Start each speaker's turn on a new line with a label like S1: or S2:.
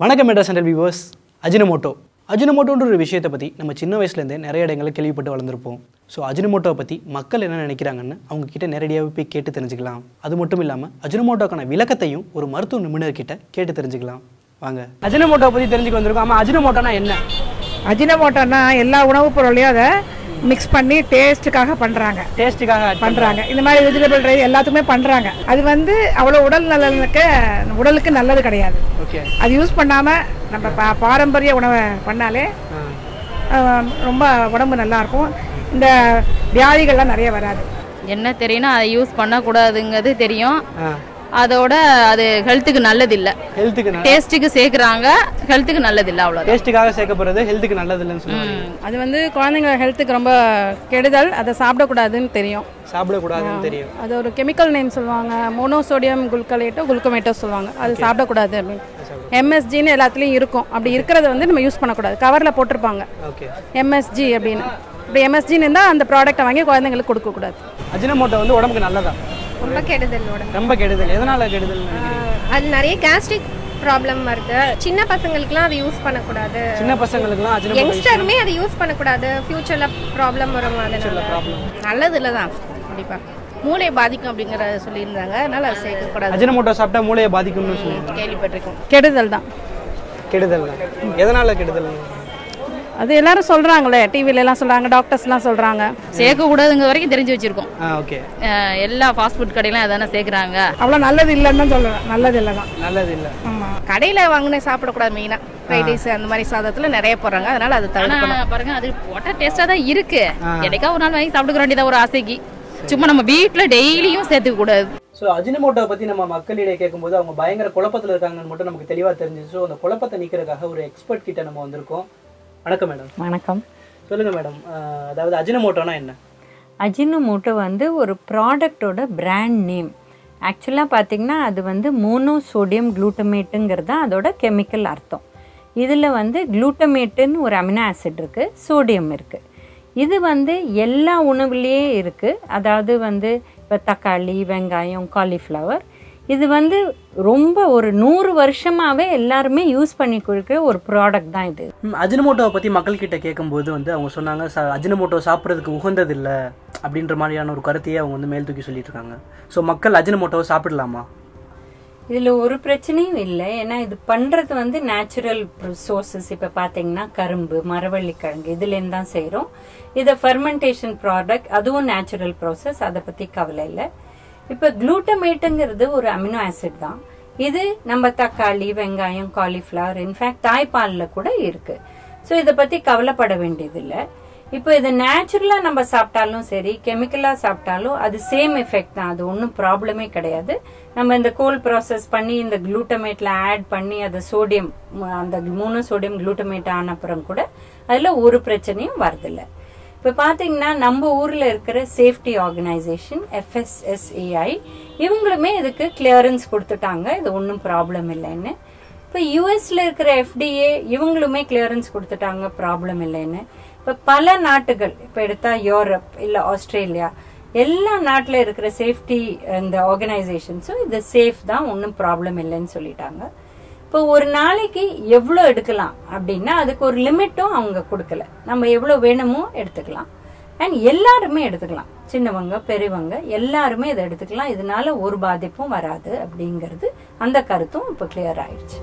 S1: வணக்கம் Madras சென்டல் viewers Ajinomoto. அஜினமோட்டோன்ற ஒரு விஷயத்தை பற்றி நம்ம சின்ன வயசுலேருந்தே நிறைய இடங்களில் கேள்விப்பட்டு வளர்ந்துருப்போம். ஸோ அஜினமோட்டோவை பற்றி மக்கள் என்ன நினைக்கிறாங்கன்னு அவங்க கிட்ட நேரடியாக போய் கேட்டு தெரிஞ்சுக்கலாம். அது மட்டும் இல்லாமல் அஜினமோட்டோக்கான விளக்கத்தையும் ஒரு மருத்துவ நிபுணர்கிட்ட கேட்டு தெரிஞ்சுக்கலாம். வாங்க. அஜினமோட்டோவை பற்றி தெரிஞ்சுக்க வந்திருக்கோம். ஆமாம் அஜினமோட்டோனா என்ன?
S2: அஜினமோட்டோனா எல்லா உணவுப் பொருளையும் அதை மிக்ஸ் பண்ணி டேஸ்ட்டுக்காக பண்ணுறாங்க
S1: டேஸ்ட்டுக்காக
S2: பண்ணுறாங்க இந்த மாதிரி வெஜிடபிள் ரைஸ் எல்லாத்துக்குமே பண்ணுறாங்க அது வந்து அவ்வளோ உடல் நலனுக்கு உடலுக்கு நல்லது கிடையாது.
S1: ஓகே
S2: அது யூஸ் பண்ணாமல் நம்ம பா பாரம்பரிய உணவை பண்ணாலே ரொம்ப உடம்பு நல்லா இருக்கும். இந்த வியாதிகள்லாம் நிறைய வராது.
S3: என்ன தெரியும்னா அதை யூஸ் பண்ணக்கூடாதுங்கிறது தெரியும். அதோட அது ஹெல்த்துக்கு நல்லது இல்ல
S1: ஹெல்த்துக்கு
S3: டேஸ்ட்டுக்கு சேர்க்குறாங்க ஹெல்த்துக்கு நல்லது இல்ல அவ்வளோதான்
S1: டேஸ்ட்டுக்காக சேர்க்கப்படுறது ஹெல்த்துக்கு நல்லது இல்லைன்னு சொல்லுவாங்க
S4: அது வந்து குழந்தைங்க ஹெல்த்துக்கு ரொம்ப கெடுதல் அதை சாப்பிடக்கூடாதுன்னு தெரியும்.
S1: சாப்பிடக்கூடாதுன்னு தெரியும்.
S4: அது ஒரு கெமிக்கல் நேம் சொல்லுவாங்க மோனோசோடியம் குல்கலேட்டோ குளுக்கோமேட்டோ சொல்லுவாங்க. அது சாப்பிடக்கூடாது அப்படின்னு. எம்எஸ்ஜின்னு எல்லாத்துலேயும் இருக்கும். அப்படி இருக்கிறத வந்து நம்ம யூஸ் பண்ணக்கூடாது. கவரில் போட்டிருப்பாங்க. எம்எஸ்ஜி அப்படின்னு. இப்படி எம்எஸ்ஜின்னு இருந்தால் அந்த ப்ராடக்ட்டை வாங்கி குழந்தைங்களுக்கு கொடுக்கக்கூடாது.
S1: அஜினமோட்டோ வந்து உடம்புக்கு நல்லதா?
S5: ரொம்ப கெடுதலோட
S1: ரொம்ப கெடுதல். எதனால கெடுதல்
S5: அது நிறைய கேஸ்ட்ரிக் ப்ராப்ளம் வருது. சின்ன பசங்களுக்குலாம் அது யூஸ் பண்ணக்கூடாது.
S1: சின்ன பசங்களுக்குலாம் அஜினமோட்டோ
S5: யங்ஸ்டருமே அது யூஸ் பண்ணக்கூடாது. ஃபியூச்சர்ல ப்ராப்ளம் வரும் அதனால.
S6: நல்லது இல்லை தான். கண்டிப்பாக மூளையை பாதிக்கும் அப்படிங்கிறத சொல்லியிருந்தாங்க. அதனால் அது சேர்க்கக்கூடாது.
S1: அஜினமோட்டோ சாப்பிட்டா மூளையை பாதிக்கும்னு சொல்லுவாங்க
S6: கேள்விப்பட்டிருக்கோம்.
S4: கெடுதல் தான்.
S1: கெடுதல் தான். எதனால கெடுதல்?
S4: அது எல்லாரும் சொல்கிறாங்களே டிவில எல்லாம் சொல்கிறாங்க டாக்டர்ஸ்லாம் சொல்கிறாங்க
S3: சேர்க்கக்கூடாதுங்கிற வரைக்கும் தெரிஞ்சு வச்சிருக்கோம்.
S1: ஓகே.
S3: எல்லா ஃபாஸ்ட் ஃபுட் கடையிலும் அதானே சேர்க்குறாங்க.
S2: அவ்வளோ நல்லது இல்லைன்னு சொல்லுவேன். நல்லது இல்லை தான்
S1: நல்லது இல்லை
S2: ஆமாம்
S6: கடையில் வாங்கின சாப்பிடக்கூடாது மெயினாக ஃப்ரைட் ரைஸ் அந்த மாதிரி சாதத்தில் நிறைய போடுறாங்க. அதனால் அது தவிர்க்கணும்.
S3: பாருங்க அது போட்டா டேஸ்டா தான் இருக்கு. என்னைக்கா ஒரு நாள் வாங்கி சாப்பிட்டுக்க வேண்டியதா ஒரு ஆசைக்கு. சும்மா நம்ம வீட்ல டெய்லியும் சேர்த்துக்க கூடாது.
S1: ஸோ அஜினமோட்டோவை பற்றி நம்ம மக்களிடையே கேட்கும்போது அவங்க பயங்கர குழப்பத்தில் இருக்காங்கன்னு மட்டும் நமக்கு தெளிவாக தெரிஞ்சுது. ஸோ அந்த குழப்பத்தை நீக்கிறதுக்காக ஒரு எக்ஸ்பர்ட் கிட்ட நம்ம வந்திருக்கோம். வணக்கம் மேடம்
S7: வணக்கம்.
S1: சொல்லுங்க மேடம் அதாவது அஜினமோட்டோனா என்ன?
S7: அஜினோமோட்டோ வந்து ஒரு ப்ராடக்டோட பிராண்ட் நேம் ஆக்சுவலாக பார்த்தீங்கன்னா அது வந்து மோனோசோடியம் குளூட்டமேட்டுங்கிறது தான் அதோட கெமிக்கல் அர்த்தம். இதில் வந்து குளூட்டமேட்டுன்னு ஒரு அமினோ ஆசிட் இருக்குது சோடியம் இருக்குது இது வந்து எல்லா உணவுலேயே இருக்குது அதாவது வந்து இப்போ தக்காளி வெங்காயம் காலிஃப்ளவர் இது வந்து ரொம்ப ஒரு நூறு வருஷமாகவே எல்லாருமே யூஸ் பண்ணி கொடுக்குற ஒரு ப்ராடக்ட் தான் இது.
S1: அஜினமோட்டோவை பற்றி மக்கள்கிட்ட கேட்கும்போது வந்து அவங்க சொன்னாங்க "ச- அஜினமோட்டோ சாப்பிட்றதுக்கு உகந்தது இல்லை அப்படின்ற மாதிரியான ஒரு கருத்தையே அவங்க வந்து மேல் தூக்கி சொல்லிட்டு இருக்காங்க ஸோ மக்கள் அஜினமோட்டோவை சாப்பிடலாமா?
S7: இதில் ஒரு பிரச்சனையும் இல்லை. ஏன்னா இது பண்ணுறது வந்து நேச்சுரல் சோர்சஸ் இப்போ பார்த்தீங்கன்னா கரும்பு மரவள்ளிக்கிழங்கு இதுலேருந்து தான் செய்கிறோம் இதை ஃபெர்மெண்டேஷன் ப்ராடக்ட் அதுவும் நேச்சுரல் ப்ராசஸ் அதை பற்றி கவலை இல்லை. இப்போ குளூட்டமேட்டுங்கிறது ஒரு அமினோ ஆசிட் தான். இது நம்ம தக்காளி வெங்காயம் காலிஃப்ளவர் இன்ஃபேக்ட் தாய்ப்பாலில் கூட இருக்கு. ஸோ இதை பற்றி கவலைப்பட வேண்டியதில்லை. இப்போ இது நேச்சுரலா நம்ம சாப்பிட்டாலும் சரி கெமிக்கலா சாப்பிட்டாலும் அது சேம் எஃபெக்ட் தான். அது ஒன்றும் ப்ராப்ளமே கிடையாது. நம்ம இந்த கோல் ப்ராசஸ் பண்ணி இந்த குளூட்டமேட்ல ஆட் பண்ணி அதை சோடியம் அந்த மூணு சோடியம் குளூட்டமேட் ஆன அப்புறம் கூட அதுல ஒரு பிரச்சனையும் வரதில்லை இப்போ பார்த்தீங்கன்னா நம்ம ஊரில் இருக்கிற சேஃப்டி ஆர்கனைசேஷன் எஃப்எஸ்எஸ்ஏஐ இவங்களுமே இதுக்கு கிளியரன்ஸ் கொடுத்துட்டாங்க. இது ஒன்றும் ப்ராப்ளம் இல்லைன்னு. இப்போ யூஎஸ்ல இருக்கிற எஃப்டிஏ இவங்களுமே கிளியரன்ஸ் கொடுத்துட்டாங்க ப்ராப்ளம் இல்லைன்னு. இப்போ பல நாட்டுகள் இப்போ எடுத்தா யூரோப் இல்லை ஆஸ்திரேலியா எல்லா நாட்டில் இருக்கிற சேஃப்டி இந்த ஆர்கனைசேஷன்ஸும் இது சேஃப் தான் ஒன்றும் ப்ராப்ளம் இல்லைன்னு சொல்லிட்டாங்க. இப்போ ஒரு நாளைக்கு எவ்வளோ எடுக்கலாம் அப்படின்னா அதுக்கு ஒரு லிமிட்டும் அவங்க கொடுக்கல. நம்ம எவ்வளோ வேணுமோ எடுத்துக்கலாம். அண்ட் எல்லாருமே எடுத்துக்கலாம். சின்னவங்க பெரியவங்க எல்லாருமே இதை எடுத்துக்கலாம். இதனால ஒரு பாதிப்பும் வராது அப்படிங்கிறது அந்த கருத்தும் இப்போ கிளியர் ஆயிடுச்சு.